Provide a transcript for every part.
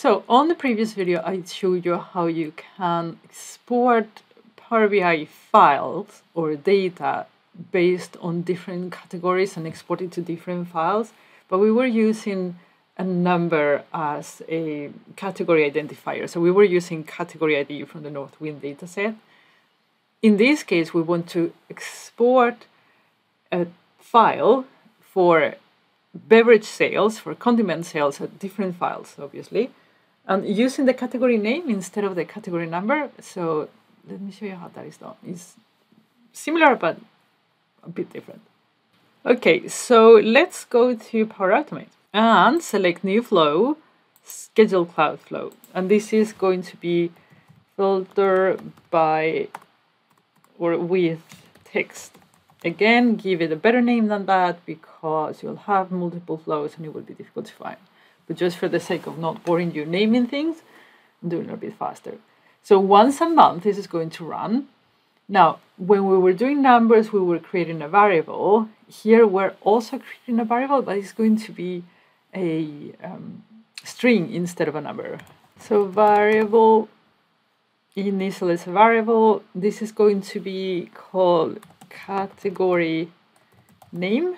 So on the previous video, I showed you how you can export Power BI files or data based on different categories and export it to different files. But we were using a number as a category identifier. So we were using category ID from the Northwind dataset. In this case, we want to export a file for beverage sales, for condiment sales at different files, obviously, and using the category name instead of the category number. So let me show you how that is done. It's similar, but a bit different. Okay, so let's go to Power Automate and select New Flow, Schedule Cloud Flow. And this is going to be filter by or with text. Again, give it a better name than that because you'll have multiple flows and it will be difficult to find. But just for the sake of not boring you naming things, I'm doing a bit faster. So once a month, this is going to run. Now, when we were doing numbers, we were creating a variable. Here, we're also creating a variable, but it's going to be a um, string instead of a number. So variable initialize a variable. This is going to be called category name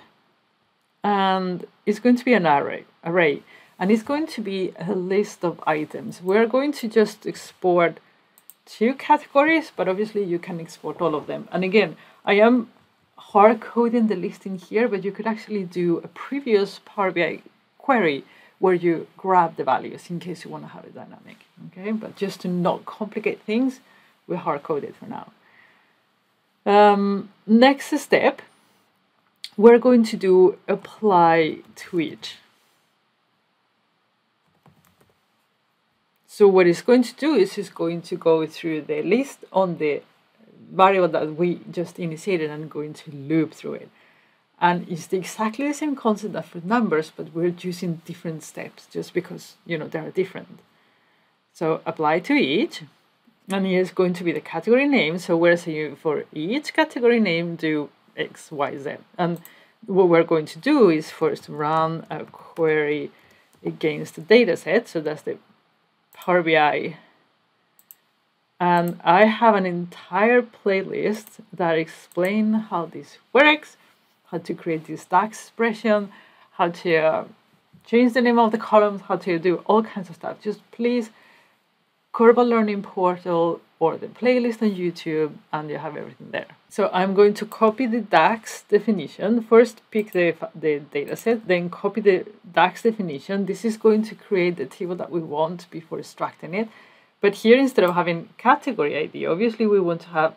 and it's going to be an array array and it's going to be a list of items. We're going to just export two categories but obviously you can export all of them. And again i am hard coding the list in here but you could actually do a previous power bi query where you grab the values in case you want to have it dynamic okay? But just to not complicate things we hard code it for now. Um, next step, we're going to do apply to each. So what it's going to do is it's going to go through the list on the variable that we just initiated and going to loop through it. And it's exactly the same concept as for numbers, but we're using different steps just because, you know, they're different. So apply to each and here's going to be the category name. So we're saying for each category name, do X, Y, Z. And what we're going to do is first run a query against the data set. So that's the Power BI. And I have an entire playlist that explain how this works, how to create this DAX expression, how to uh, change the name of the columns, how to do all kinds of stuff. Just please Curbal Learning Portal or the playlist on YouTube and you have everything there. So I'm going to copy the DAX definition. First pick the, the data set, then copy the DAX definition. This is going to create the table that we want before extracting it. But here instead of having category ID, obviously we want to have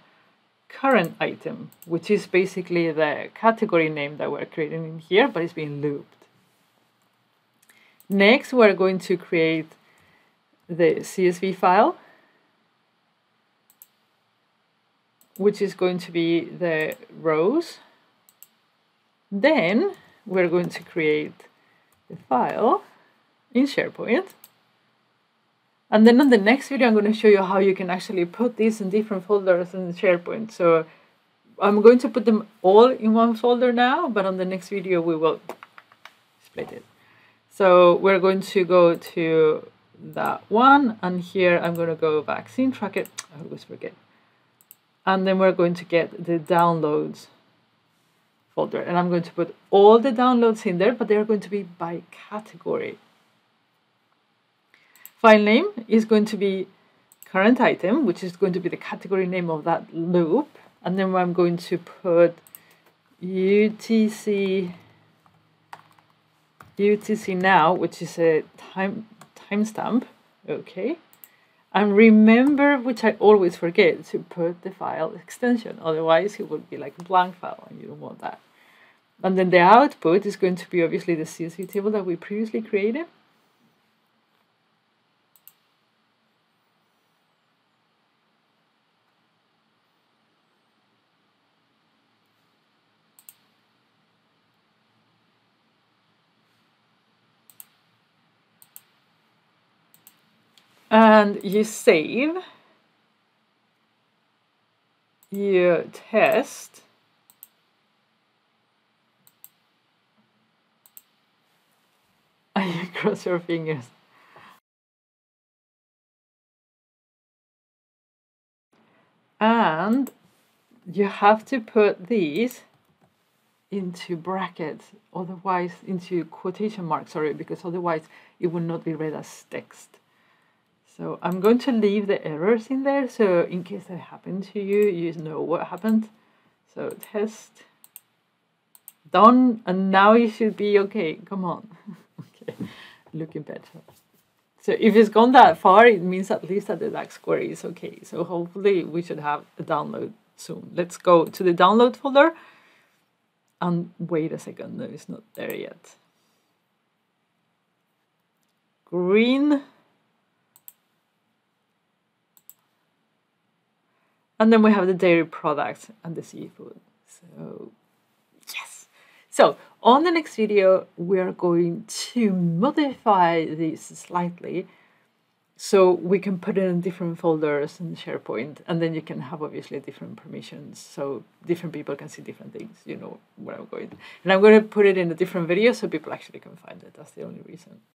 current item, which is basically the category name that we're creating in here, but it's being looped. Next, we're going to create the CSV file, which is going to be the rows. Then we're going to create the file in SharePoint. And then on the next video, I'm going to show you how you can actually put these in different folders in SharePoint. So I'm going to put them all in one folder now, but on the next video, we will split it. So we're going to go to that one. And here I'm going to go vaccine tracker. I always forget. And then we're going to get the downloads folder. And I'm going to put all the downloads in there, but they're going to be by category. File name is going to be current item, which is going to be the category name of that loop. And then I'm going to put UTC UTC now, which is a time timestamp, okay? And remember, which I always forget, to put the file extension, otherwise it would be like a blank file and you don't want that. And then the output is going to be obviously the CSV table that we previously created. and you save, you test, and you cross your fingers. And you have to put these into brackets, otherwise into quotation marks, sorry, because otherwise it would not be read as text. So I'm going to leave the errors in there, so in case that happened to you, you know what happened. So test done, and now you should be okay. Come on. okay, looking better. So if it's gone that far, it means at least that the DAX query is okay. So hopefully we should have a download soon. Let's go to the download folder and wait a second. No, it's not there yet. Green. And then we have the dairy products and the seafood. So yes. So on the next video, we're going to modify this slightly so we can put it in different folders in SharePoint, and then you can have obviously different permissions, so different people can see different things. You know where I'm going, and I'm going to put it in a different video so people actually can find it. That's the only reason.